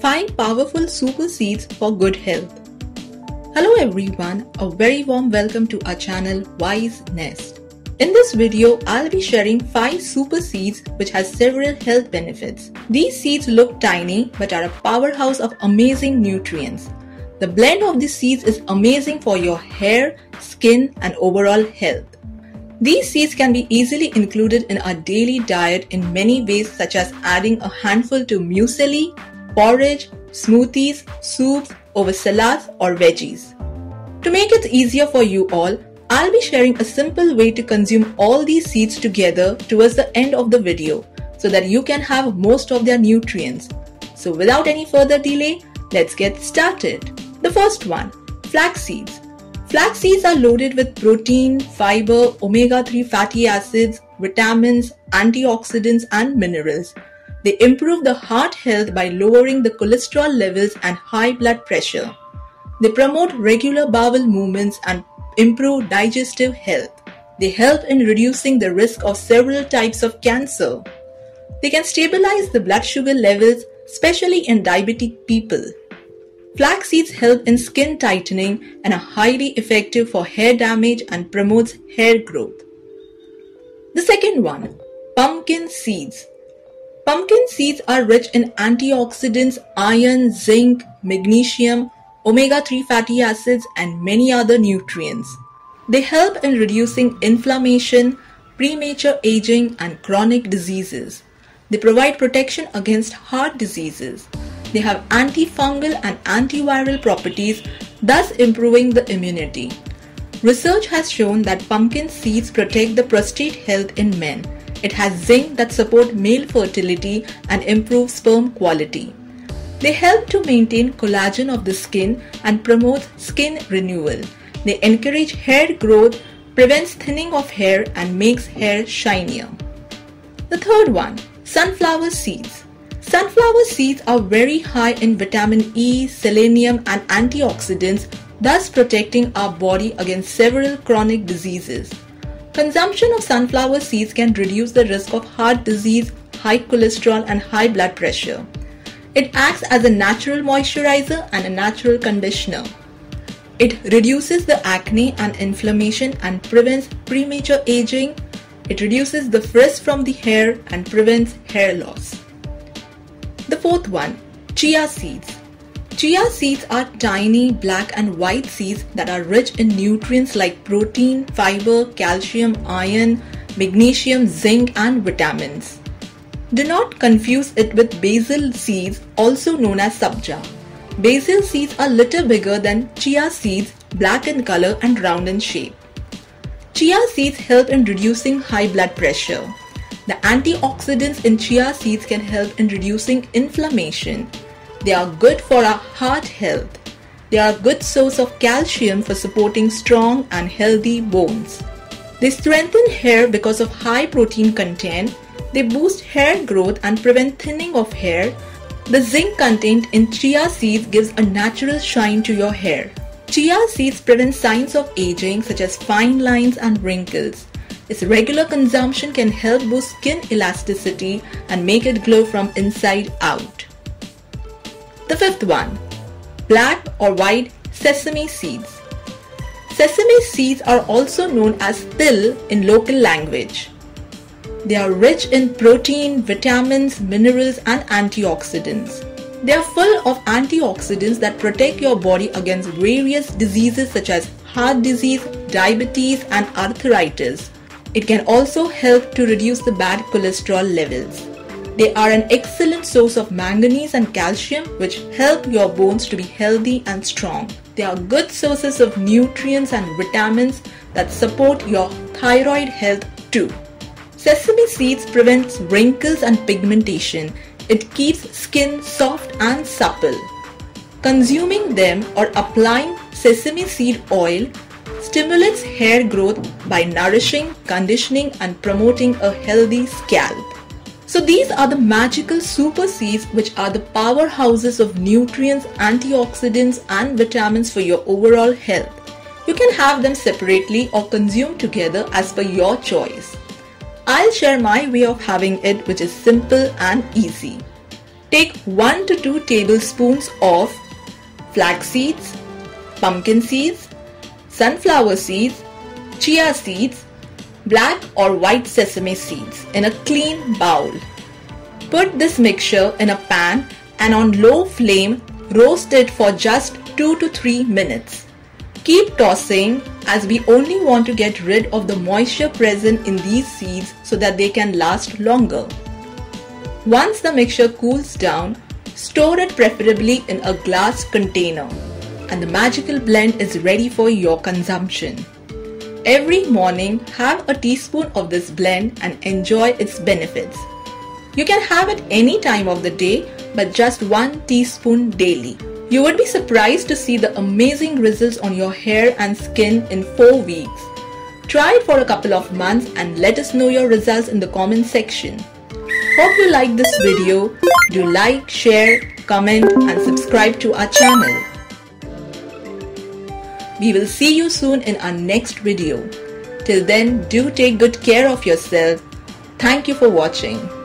5 powerful super seeds for good health. Hello everyone, a very warm welcome to our channel Wise Nest. In this video, I'll be sharing 5 super seeds which has several health benefits. These seeds look tiny but are a powerhouse of amazing nutrients. The blend of these seeds is amazing for your hair, skin and overall health. These seeds can be easily included in our daily diet in many ways such as adding a handful to muesli, porridge, smoothies, soups, over salads or veggies. To make it easier for you all, I'll be sharing a simple way to consume all these seeds together towards the end of the video so that you can have most of their nutrients. So without any further delay, let's get started. The first one, flax seeds. Flax seeds are loaded with protein, fiber, omega-3 fatty acids, vitamins, antioxidants and minerals. They improve the heart health by lowering the cholesterol levels and high blood pressure. They promote regular bowel movements and improve digestive health. They help in reducing the risk of several types of cancer. They can stabilize the blood sugar levels, especially in diabetic people. Flax seeds help in skin tightening and are highly effective for hair damage and promotes hair growth. The second one, pumpkin seeds. Pumpkin seeds are rich in antioxidants, iron, zinc, magnesium, omega-3 fatty acids and many other nutrients. They help in reducing inflammation, premature aging and chronic diseases. They provide protection against heart diseases. They have antifungal and antiviral properties, thus improving the immunity. Research has shown that pumpkin seeds protect the prostate health in men. It has zinc that support male fertility and improve sperm quality. They help to maintain collagen of the skin and promote skin renewal. They encourage hair growth, prevents thinning of hair and makes hair shinier. The third one, sunflower seeds. Sunflower seeds are very high in vitamin E, selenium and antioxidants, thus protecting our body against several chronic diseases. Consumption of sunflower seeds can reduce the risk of heart disease, high cholesterol and high blood pressure. It acts as a natural moisturizer and a natural conditioner. It reduces the acne and inflammation and prevents premature aging. It reduces the frizz from the hair and prevents hair loss. The fourth one, chia seeds. Chia seeds are tiny black and white seeds that are rich in nutrients like protein, fiber, calcium, iron, magnesium, zinc and vitamins. Do not confuse it with basil seeds also known as sabja. Basil seeds are little bigger than chia seeds, black in color and round in shape. Chia seeds help in reducing high blood pressure. The antioxidants in chia seeds can help in reducing inflammation. They are good for our heart health. They are a good source of calcium for supporting strong and healthy bones. They strengthen hair because of high protein content they boost hair growth and prevent thinning of hair. The zinc content in chia seeds gives a natural shine to your hair. Chia seeds prevent signs of aging such as fine lines and wrinkles. Its regular consumption can help boost skin elasticity and make it glow from inside out. The fifth one, black or white sesame seeds. Sesame seeds are also known as til in local language. They are rich in protein, vitamins, minerals and antioxidants. They are full of antioxidants that protect your body against various diseases such as heart disease, diabetes and arthritis. It can also help to reduce the bad cholesterol levels. They are an excellent source of manganese and calcium which help your bones to be healthy and strong. They are good sources of nutrients and vitamins that support your thyroid health too. Sesame seeds prevents wrinkles and pigmentation. It keeps skin soft and supple. Consuming them or applying sesame seed oil stimulates hair growth by nourishing, conditioning and promoting a healthy scalp. So these are the magical super seeds which are the powerhouses of nutrients, antioxidants and vitamins for your overall health. You can have them separately or consume together as per your choice. I'll share my way of having it which is simple and easy. take 1 to 2 tablespoons of flax seeds, pumpkin seeds, sunflower seeds, chia seeds, black or white sesame seeds in a clean bowl. Put this mixture in a pan and on low flame roast it for just 2 to 3 minutes. Keep tossing as we only want to get rid of the moisture present in these seeds so that they can last longer. Once the mixture cools down, store it preferably in a glass container and the magical blend is ready for your consumption. Every morning, have a teaspoon of this blend and enjoy its benefits. You can have it any time of the day, but just one teaspoon daily. You would be surprised to see the amazing results on your hair and skin in 4 weeks. Try it for a couple of months and let us know your results in the comment section. Hope you like this video. Do like, share, comment and subscribe to our channel. We will see you soon in our next video. Till then, do take good care of yourself. Thank you for watching.